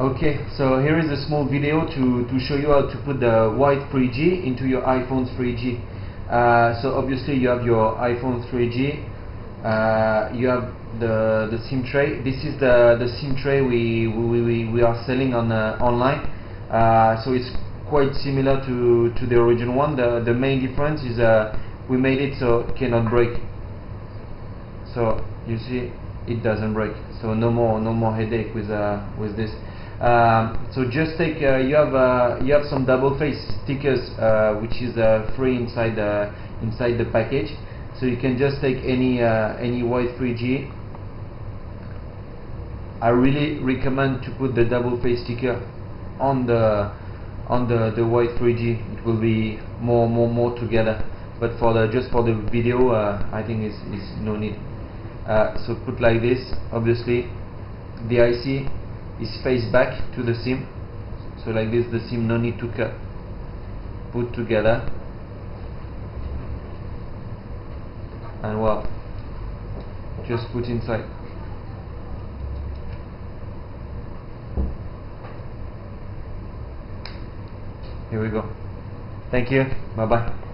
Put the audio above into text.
Okay, so here is a small video to, to show you how to put the Y3G into your iPhone 3G. Uh, so obviously you have your iPhone 3G, uh, you have the, the SIM tray. This is the, the SIM tray we, we, we, we are selling on uh, online. Uh, so it's quite similar to, to the original one. The, the main difference is uh, we made it so it cannot break. So you see it doesn't break. So no more no more headache with uh, with this. Um, so just take uh, you have uh, you have some double face stickers uh, which is free inside the inside the package. So you can just take any any Y3G. I really recommend to put the double face sticker on the on the the white 3G. It will be more more more together. But for the just for the video, uh, I think is is no need. Uh, so put like this. Obviously, the IC is face back to the SIM so like this the SIM no need to cut put together. And well just put inside. Here we go. Thank you. Bye bye